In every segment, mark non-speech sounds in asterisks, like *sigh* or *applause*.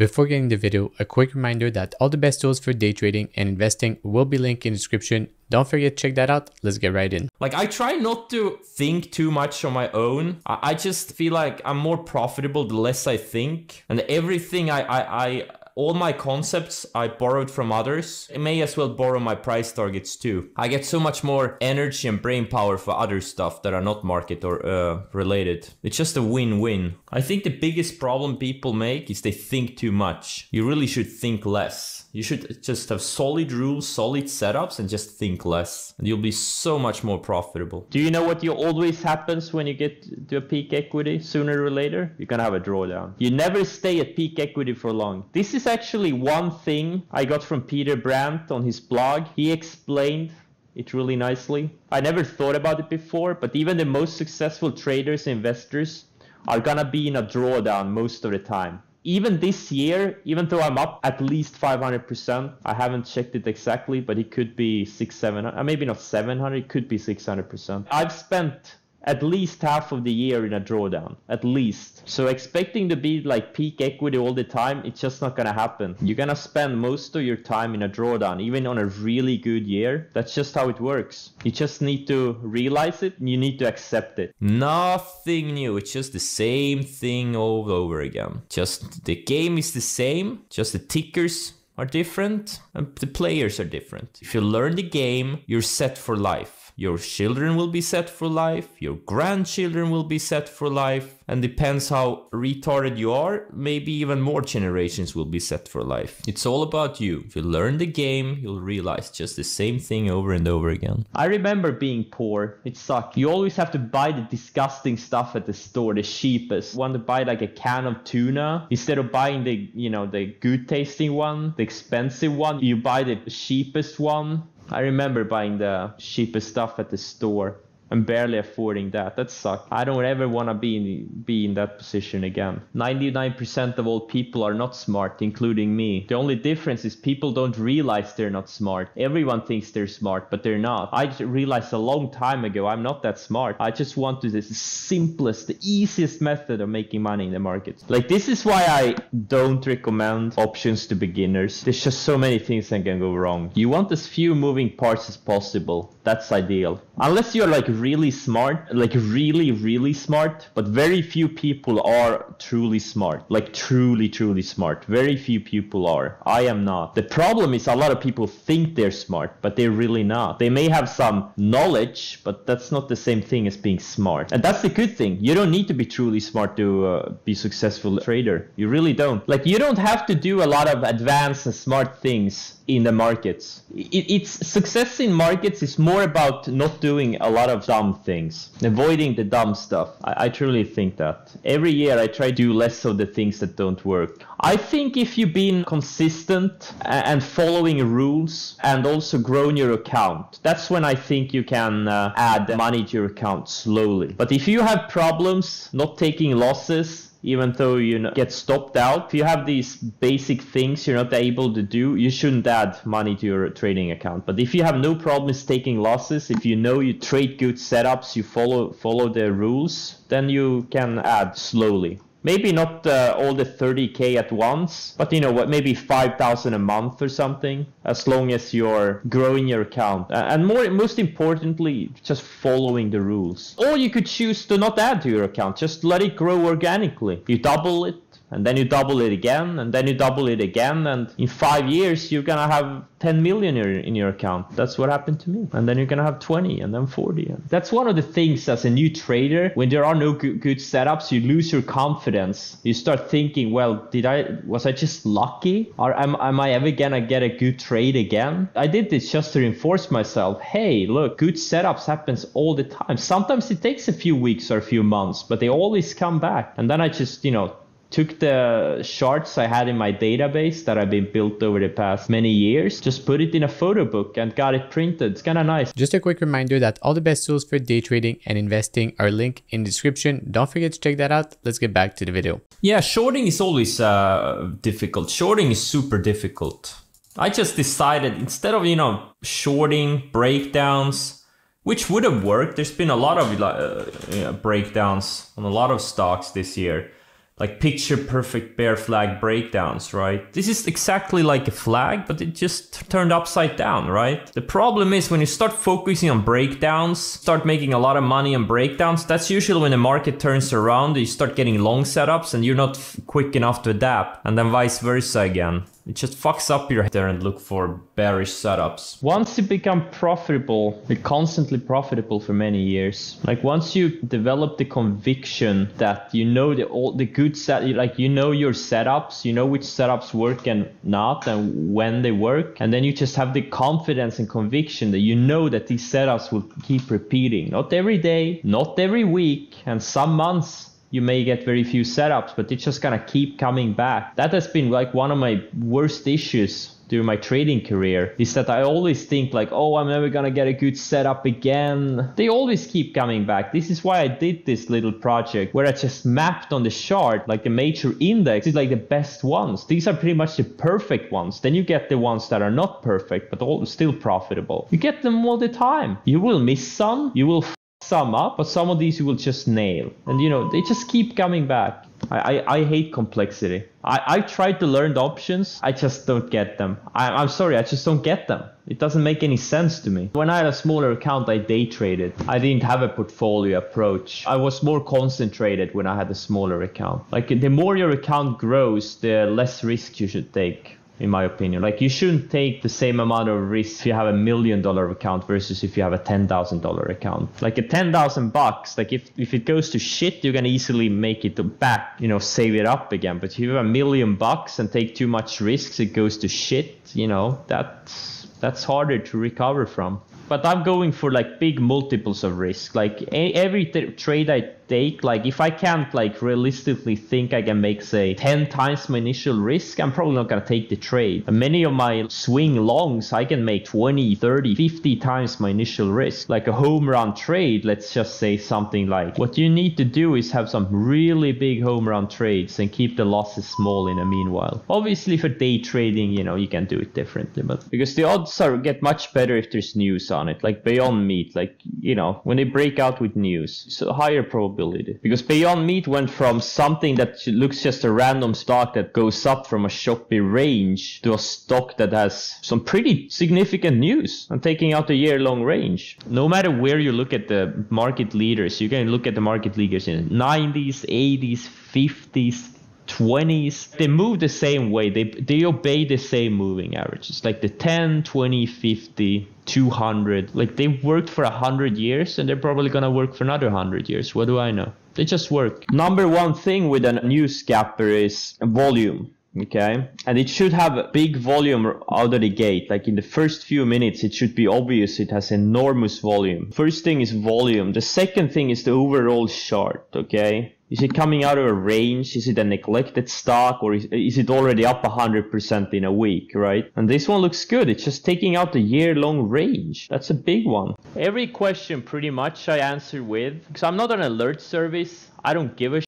Before getting the video, a quick reminder that all the best tools for day trading and investing will be linked in the description. Don't forget to check that out. Let's get right in. Like I try not to think too much on my own. I, I just feel like I'm more profitable the less I think. And everything I, I, I all my concepts I borrowed from others. I may as well borrow my price targets too. I get so much more energy and brain power for other stuff that are not market or uh, related. It's just a win-win. I think the biggest problem people make is they think too much. You really should think less. You should just have solid rules, solid setups, and just think less. And you'll be so much more profitable. Do you know what you always happens when you get to a peak equity? Sooner or later, you're gonna have a drawdown. You never stay at peak equity for long. This is actually one thing I got from Peter Brandt on his blog. He explained it really nicely. I never thought about it before, but even the most successful traders investors are gonna be in a drawdown most of the time even this year, even though I'm up at least 500%, I haven't checked it exactly, but it could be six, seven, uh, maybe not 700, it could be 600%. I've spent at least half of the year in a drawdown, at least. So expecting to be like peak equity all the time, it's just not gonna happen. You're gonna spend most of your time in a drawdown, even on a really good year. That's just how it works. You just need to realize it you need to accept it. Nothing new. It's just the same thing all over again. Just the game is the same, just the tickers are different and the players are different. If you learn the game, you're set for life. Your children will be set for life, your grandchildren will be set for life, and depends how retarded you are, maybe even more generations will be set for life. It's all about you. If you learn the game, you'll realize just the same thing over and over again. I remember being poor. It sucked. You always have to buy the disgusting stuff at the store, the cheapest. Want to buy like a can of tuna instead of buying the, you know, the good tasting one, the expensive one, you buy the cheapest one I remember buying the cheapest stuff at the store I'm barely affording that. That sucks. I don't ever want to be in, be in that position again. 99% of all people are not smart, including me. The only difference is people don't realize they're not smart. Everyone thinks they're smart, but they're not. I realized a long time ago I'm not that smart. I just want to the simplest, the easiest method of making money in the market. Like this is why I don't recommend options to beginners. There's just so many things that can go wrong. You want as few moving parts as possible. That's ideal. Unless you're like really smart, like really, really smart, but very few people are truly smart, like truly, truly smart. Very few people are. I am not. The problem is a lot of people think they're smart, but they're really not. They may have some knowledge, but that's not the same thing as being smart. And that's the good thing. You don't need to be truly smart to uh, be successful trader. You really don't. Like you don't have to do a lot of advanced and smart things in the markets. It, it's success in markets is more about not doing a lot of dumb things, avoiding the dumb stuff. I, I truly think that. Every year I try to do less of the things that don't work. I think if you've been consistent and following rules and also grown your account, that's when I think you can uh, add money to your account slowly. But if you have problems not taking losses, even though you know, get stopped out. If you have these basic things you're not able to do, you shouldn't add money to your trading account. But if you have no problems taking losses, if you know you trade good setups, you follow follow the rules, then you can add slowly. Maybe not uh, all the 30k at once, but you know what, maybe 5,000 a month or something, as long as you're growing your account. And more, most importantly, just following the rules. Or you could choose to not add to your account, just let it grow organically. You double it, and then you double it again and then you double it again and in five years you're gonna have 10 million in your account. That's what happened to me. And then you're gonna have 20 and then 40 that's one of the things as a new trader when there are no good, good setups you lose your confidence. You start thinking well did i was i just lucky? Or am, am i ever gonna get a good trade again? I did this just to reinforce myself. Hey look good setups happens all the time. Sometimes it takes a few weeks or a few months but they always come back. And then i just you know took the charts I had in my database that I've been built over the past many years, just put it in a photo book and got it printed. It's kind of nice. Just a quick reminder that all the best tools for day trading and investing are linked in the description. Don't forget to check that out. Let's get back to the video. Yeah, shorting is always uh, difficult. Shorting is super difficult. I just decided instead of, you know, shorting breakdowns, which would have worked, there's been a lot of uh, breakdowns on a lot of stocks this year like picture perfect bear flag breakdowns, right? This is exactly like a flag, but it just turned upside down, right? The problem is when you start focusing on breakdowns, start making a lot of money on breakdowns, that's usually when the market turns around, you start getting long setups and you're not quick enough to adapt, and then vice versa again. It just fucks up your there and look for bearish setups. Once you become profitable, you're constantly profitable for many years. Like once you develop the conviction that you know the all the good set, like you know your setups, you know which setups work and not, and when they work, and then you just have the confidence and conviction that you know that these setups will keep repeating. Not every day, not every week, and some months you may get very few setups, but it's just gonna keep coming back. That has been like one of my worst issues during my trading career is that I always think like, oh, I'm never gonna get a good setup again. They always keep coming back. This is why I did this little project where I just mapped on the chart like the major index is like the best ones. These are pretty much the perfect ones. Then you get the ones that are not perfect but all still profitable. You get them all the time. You will miss some. You will some up, but some of these you will just nail. And you know, they just keep coming back. I, I, I hate complexity. I, I tried to learn the options, I just don't get them. I, I'm sorry, I just don't get them. It doesn't make any sense to me. When I had a smaller account, I day traded. I didn't have a portfolio approach. I was more concentrated when I had a smaller account. Like the more your account grows, the less risk you should take in my opinion. Like you shouldn't take the same amount of risk if you have a million dollar account versus if you have a ten thousand dollar account. Like a ten thousand bucks, like if, if it goes to shit, you can easily make it back, you know, save it up again. But if you have a million bucks and take too much risks, it goes to shit, you know, that's that's harder to recover from but I'm going for like big multiples of risk. Like every trade I take, like if I can't like realistically think I can make say 10 times my initial risk, I'm probably not gonna take the trade. And many of my swing longs, I can make 20, 30, 50 times my initial risk. Like a home run trade, let's just say something like what you need to do is have some really big home run trades and keep the losses small in the meanwhile. Obviously for day trading, you know, you can do it differently, but because the odds are get much better if there's news on on it, like Beyond Meat, like you know, when they break out with news, so higher probability because Beyond Meat went from something that looks just a random stock that goes up from a choppy range to a stock that has some pretty significant news and taking out a year-long range. No matter where you look at the market leaders, you can look at the market leaders in the 90s, 80s, 50s, 20s they move the same way. They they obey the same moving averages. Like the 10 20 50 200 like they worked for 100 years and they're probably going to work for another 100 years. What do i know? They just work. Number one thing with a news gapper is volume okay? And it should have a big volume out of the gate. Like in the first few minutes it should be obvious it has enormous volume. First thing is volume. The second thing is the overall chart okay is it coming out of a range? Is it a neglected stock or is, is it already up 100% in a week, right? And this one looks good. It's just taking out the year long range. That's a big one. Every question pretty much I answer with, because I'm not an alert service. I don't give a.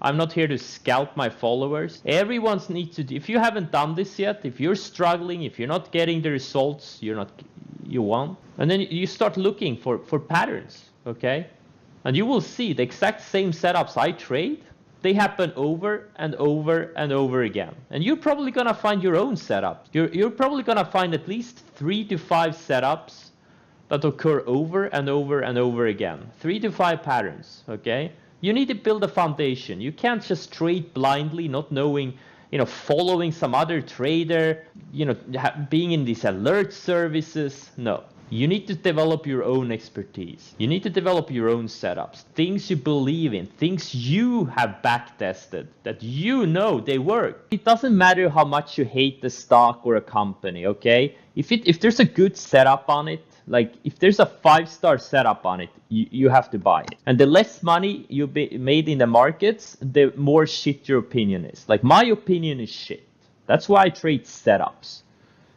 I'm not here to scalp my followers. Everyone needs to, if you haven't done this yet, if you're struggling, if you're not getting the results you're not, you want, and then you start looking for, for patterns, okay? And you will see the exact same setups I trade, they happen over and over and over again. And you're probably going to find your own setup. You're, you're probably going to find at least three to five setups that occur over and over and over again. Three to five patterns, okay? You need to build a foundation. You can't just trade blindly, not knowing, you know, following some other trader, you know, being in these alert services. No, you need to develop your own expertise. You need to develop your own setups, things you believe in, things you have back tested that you know they work. It doesn't matter how much you hate the stock or a company, okay? If it if there's a good setup on it, like if there's a five star setup on it, you, you have to buy it. And the less money you be made in the markets, the more shit your opinion is. Like my opinion is shit. That's why I trade setups.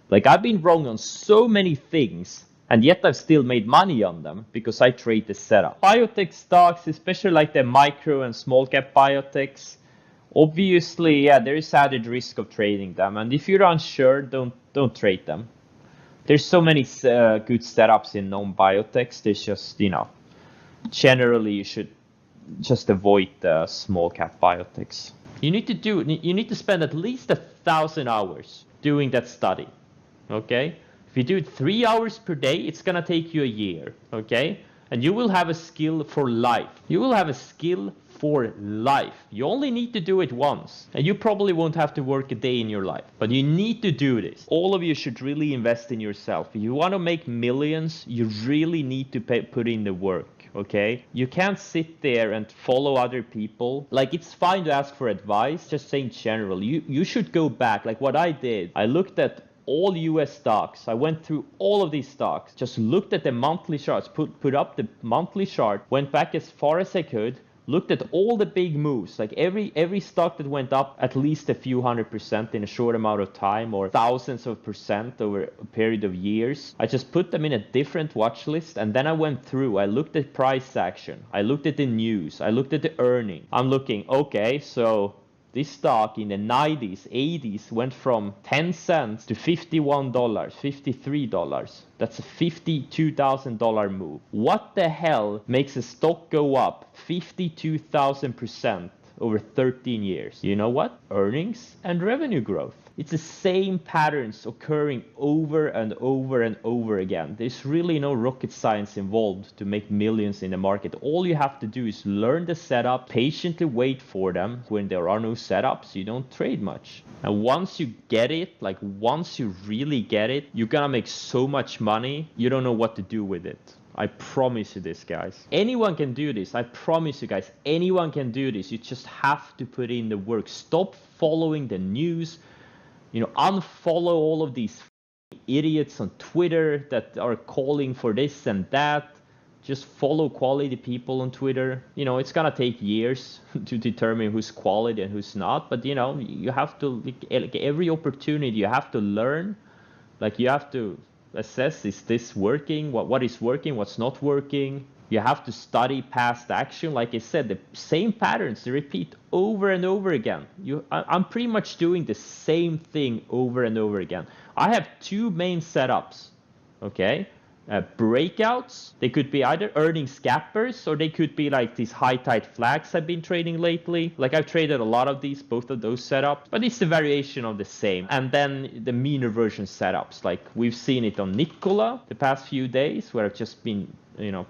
Like I've been wrong on so many things and yet I've still made money on them because I trade the setup. Biotech stocks, especially like the micro and small cap biotechs, obviously, yeah, there is added risk of trading them. And if you're unsure, don't don't trade them. There's so many uh, good setups in non-biotechs. There's just you know, generally you should just avoid the small cap biotechs. You need to do you need to spend at least a thousand hours doing that study. Okay? You do it three hours per day, it's gonna take you a year. Okay? And you will have a skill for life. You will have a skill for life. You only need to do it once. And you probably won't have to work a day in your life. But you need to do this. All of you should really invest in yourself. If you want to make millions, you really need to pay, put in the work okay? You can't sit there and follow other people. Like it's fine to ask for advice, just saying general. You you should go back. Like what I did, I looked at all US stocks. I went through all of these stocks, just looked at the monthly charts, put put up the monthly chart, went back as far as I could, looked at all the big moves, like every every stock that went up at least a few hundred percent in a short amount of time or thousands of percent over a period of years. I just put them in a different watch list and then I went through. I looked at price action. I looked at the news. I looked at the earning. I'm looking, okay, so this stock in the 90s, 80s went from 10 cents to $51, $53. That's a $52,000 move. What the hell makes a stock go up 52,000% over 13 years? You know what? Earnings and revenue growth. It's the same patterns occurring over and over and over again. There's really no rocket science involved to make millions in the market. All you have to do is learn the setup, patiently wait for them. When there are no setups, you don't trade much. And once you get it, like once you really get it, you're gonna make so much money, you don't know what to do with it. I promise you this, guys. Anyone can do this. I promise you guys, anyone can do this. You just have to put in the work. Stop following the news you know, unfollow all of these idiots on Twitter that are calling for this and that. Just follow quality people on Twitter. You know, it's gonna take years *laughs* to determine who's quality and who's not. But you know, you have to like every opportunity you have to learn. Like you have to assess: is this working? What what is working? What's not working? You have to study past action. Like I said, the same patterns they repeat over and over again. You, I'm pretty much doing the same thing over and over again. I have two main setups. Okay, uh, breakouts. They could be either earning gappers or they could be like these high tight flags I've been trading lately. Like I've traded a lot of these, both of those setups, but it's a variation of the same. And then the mean reversion setups, like we've seen it on Nikola the past few days, where I've just been, you know,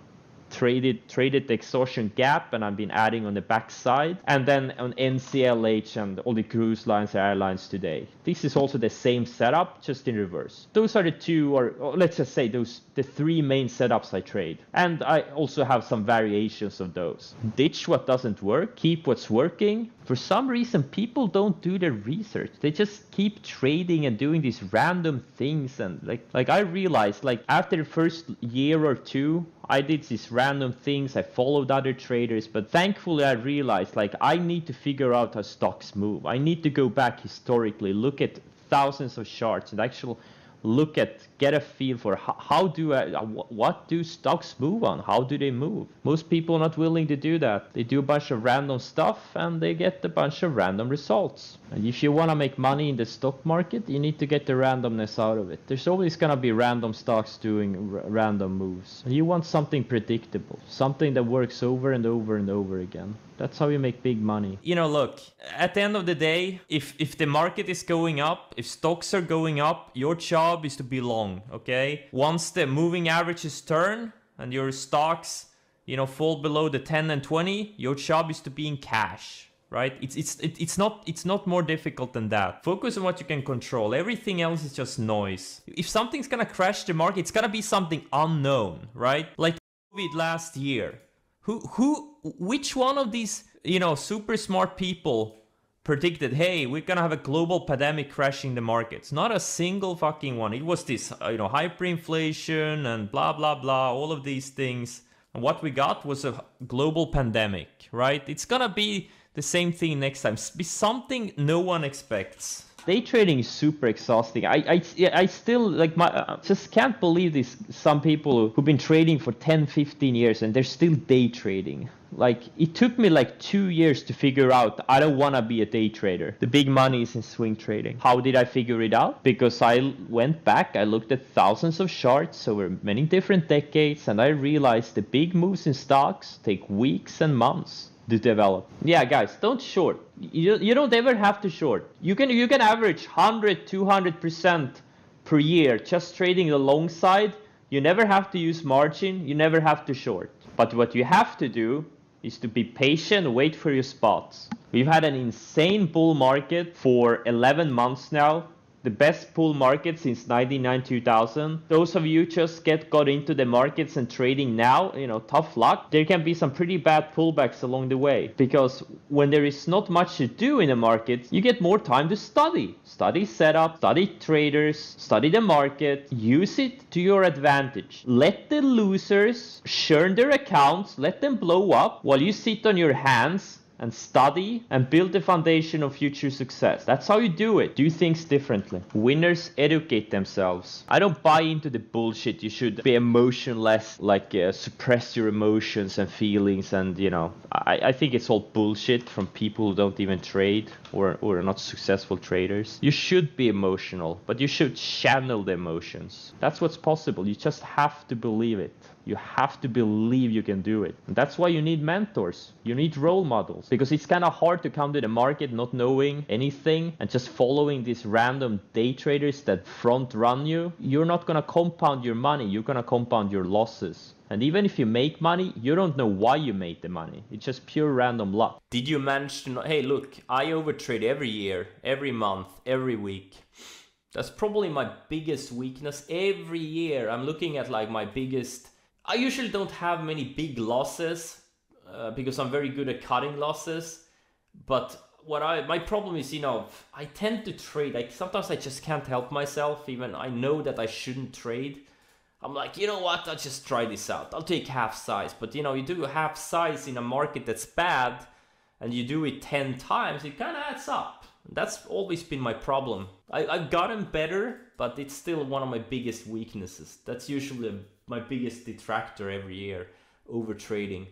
traded traded the exhaustion gap and I've been adding on the backside and then on NCLH and all the cruise lines and airlines today. This is also the same setup just in reverse. Those are the two or, or let's just say those the three main setups I trade. And I also have some variations of those. Ditch what doesn't work, keep what's working. For some reason people don't do their research. They just keep trading and doing these random things and like like I realized like after the first year or two I did these random things. I followed other traders, but thankfully I realized like I need to figure out how stocks move. I need to go back historically, look at thousands of charts and actually look at get a feel for how, how do I, uh, what do stocks move on? How do they move? Most people are not willing to do that. They do a bunch of random stuff and they get a bunch of random results. And if you want to make money in the stock market you need to get the randomness out of it. There's always going to be random stocks doing r- random moves. And you want something predictable something that works over and over and over again. That's how you make big money. You know, look, at the end of the day, if if the market is going up, if stocks are going up, your job is to be long, okay? Once the moving averages turn and your stocks, you know, fall below the 10 and 20, your job is to be in cash, right? It's it's it's not it's not more difficult than that. Focus on what you can control. Everything else is just noise. If something's to crash the market, it's to be something unknown, right? Like COVID last year who who which one of these, you know, super smart people predicted, hey, we're gonna have a global pandemic crashing the markets. Not a single fucking one. It was this, uh, you know, hyperinflation and blah blah blah, all of these things. And what we got was a global pandemic, right? It's gonna be the same thing next time. Be something no one expects day trading is super exhausting. I, I, I still like my uh, just can't believe this. Some people who've been trading for 10, 15 years and they're still day trading. Like it took me like two years to figure out I don't want to be a day trader. The big money is in swing trading. How did I figure it out? Because I went back, I looked at thousands of charts over many different decades, and I realized the big moves in stocks take weeks and months develop. Yeah, guys, don't short. You, you don't ever have to short. You can you can average 100, 200% per year just trading the long side. You never have to use margin, you never have to short. But what you have to do is to be patient, wait for your spots. We've had an insane bull market for 11 months now the best bull market since 99 2000 those of you just get got into the markets and trading now you know tough luck. There can be some pretty bad pullbacks along the way because when there is not much to do in the market you get more time to study. Study setup study traders study the market. Use it to your advantage. Let the losers churn their accounts. Let them blow up while you sit on your hands and study and build the foundation of future success. That's how you do it. Do things differently. Winners educate themselves. I don't buy into the bullshit. You should be emotionless, like uh, suppress your emotions and feelings. And, you know, I, I think it's all bullshit from people who don't even trade or, or are not successful traders. You should be emotional, but you should channel the emotions. That's what's possible. You just have to believe it. You have to believe you can do it. And that's why you need mentors. You need role models because it's kind of hard to come to the market not knowing anything and just following these random day traders that front run you. You're not going to compound your money. You're going to compound your losses. And even if you make money, you don't know why you made the money. It's just pure random luck. Did you manage to know, hey, look, I overtrade every year, every month, every week. That's probably my biggest weakness. Every year I'm looking at like my biggest I usually don't have many big losses uh, because I'm very good at cutting losses. But what I my problem is, you know, I tend to trade. Like sometimes I just can't help myself. Even I know that I shouldn't trade. I'm like, you know what? I'll just try this out. I'll take half size. But you know, you do half size in a market that's bad, and you do it ten times, it kind of adds up. That's always been my problem. I, I've gotten better, but it's still one of my biggest weaknesses. That's usually my biggest detractor every year over trading.